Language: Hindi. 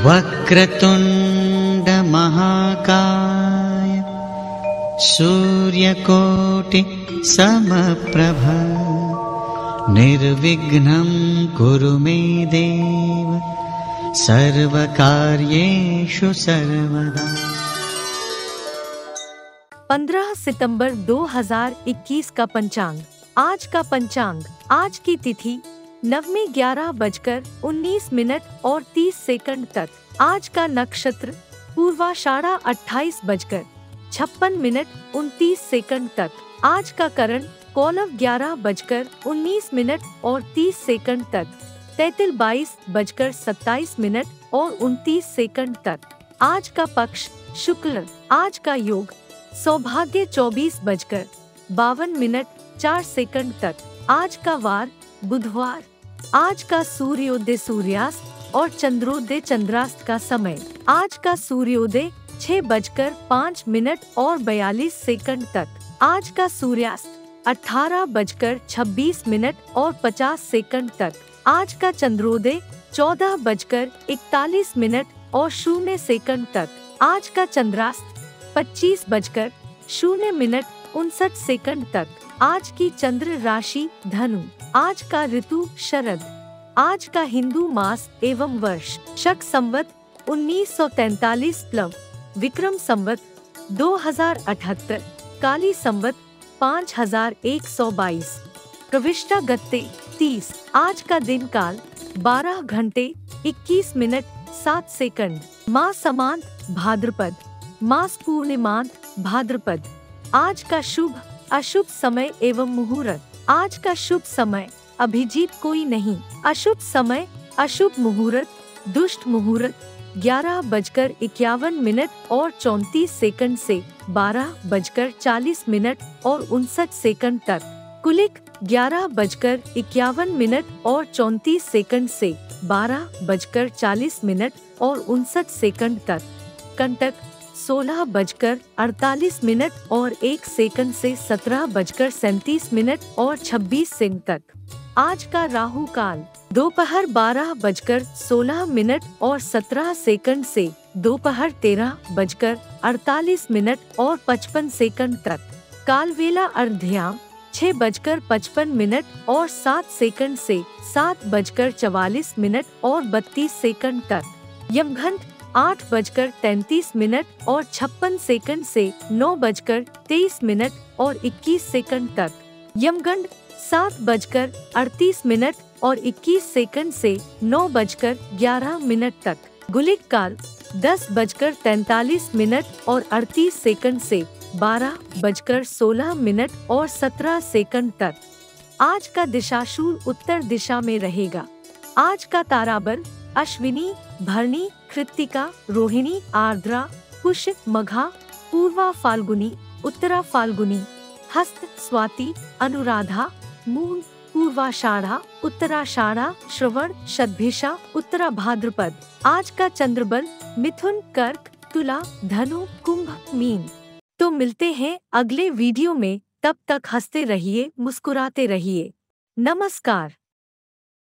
वक्रतुण्डमहाकाय सूर्यकोटि समप्रभ। निर्विघ्नं कुरु मे देव, सर्वकार्येषु सर्वदा। 15 सितंबर 2021 का पंचांग। आज का पंचांग, आज की तिथि नवमी ग्यारह बजकर उन्नीस मिनट और तीस सेकंड तक। आज का नक्षत्र पूर्वाषाढ़ा अट्ठाईस बजकर छप्पन मिनट उनतीस सेकंड तक। आज का करण कौलव ग्यारह बजकर उन्नीस मिनट और तीस सेकंड तक। तैतिल बाईस बजकर सत्ताईस मिनट और उनतीस सेकंड तक। आज का पक्ष शुक्ल। आज का योग सौभाग्य चौबीस बजकर बावन मिनट चार सेकंड तक। आज का वार बुधवार। आज का सूर्योदय सूर्यास्त और चंद्रोदय चंद्रास्त का समय। आज का सूर्योदय छह बजकर पाँच मिनट और बयालीस सेकंड तक। आज का सूर्यास्त अठारह बजकर छब्बीस मिनट और पचास सेकंड तक। आज का चंद्रोदय चौदह बजकर इकतालीस मिनट और शून्य सेकंड तक। आज का चंद्रास्त पच्चीस बजकर शून्य मिनट उनसठ सेकंड तक। आज की चंद्र राशि धनु। आज का ऋतु शरद। आज का हिंदू मास एवं वर्ष। शक संवत 1943 प्लव। विक्रम संवत 2078 काली संवत 5122 प्रविष्टा गत्ते 30 आज का दिन काल 12 घंटे 21 मिनट 7 सेकंड। माँ समांत भाद्रपद। मास पूर्णिमांत भाद्रपद। आज का शुभ अशुभ समय एवं मुहूर्त। आज का शुभ समय, अभिजीत कोई नहीं। अशुभ समय, अशुभ मुहूर्त, दुष्ट मुहूर्त, ग्यारह बजकर इक्यावन मिनट और चौतीस सेकंड से बारह बजकर चालीस मिनट और उनसठ सेकंड तक। कुलिक, ग्यारह बजकर इक्यावन मिनट और चौतीस सेकंड से बारह बजकर चालीस मिनट और उनसठ सेकंड तक। कंटक सोलह बजकर अड़तालीस मिनट और एक सेकंड से सत्रह बजकर सैतीस मिनट और छब्बीस सेकंड तक। आज का राहु काल, दोपहर बारह बजकर सोलह मिनट और सत्रह सेकंड से दोपहर तेरह बजकर अड़तालीस मिनट और पचपन सेकंड तक। काल वेला अर्ध्याम, छह बजकर पचपन मिनट और सात सेकंड से सात बजकर चवालीस मिनट और बत्तीस सेकंड तक। यमघंट आठ बजकर तैतीस मिनट और छप्पन सेकंड से नौ बजकर तेईस मिनट और इक्कीस सेकंड तक। यमगंड, सात बजकर अड़तीस मिनट और इक्कीस सेकंड से नौ बजकर ग्यारह मिनट तक। गुलिक काल दस बजकर तैतालीस मिनट और अड़तीस सेकंड से बारह बजकर सोलह मिनट और सत्रह सेकंड तक। आज का दिशाशूल उत्तर दिशा में रहेगा। आज का ताराबल अश्विनी भरणी कृतिका, रोहिणी, आर्द्रा पुष्य मघा, पूर्वा फाल्गुनी, उत्तरा फाल्गुनी, हस्त, स्वाति, अनुराधा मूल पूर्वाषाढ़ा उत्तराषाढ़ा श्रवण शतभिषा उत्तरा भाद्रपद। आज का चंद्रबल, मिथुन, कर्क, तुला, धनु, कुंभ, मीन। तो मिलते हैं अगले वीडियो में, तब तक हँसते रहिए, मुस्कुराते रहिए। नमस्कार।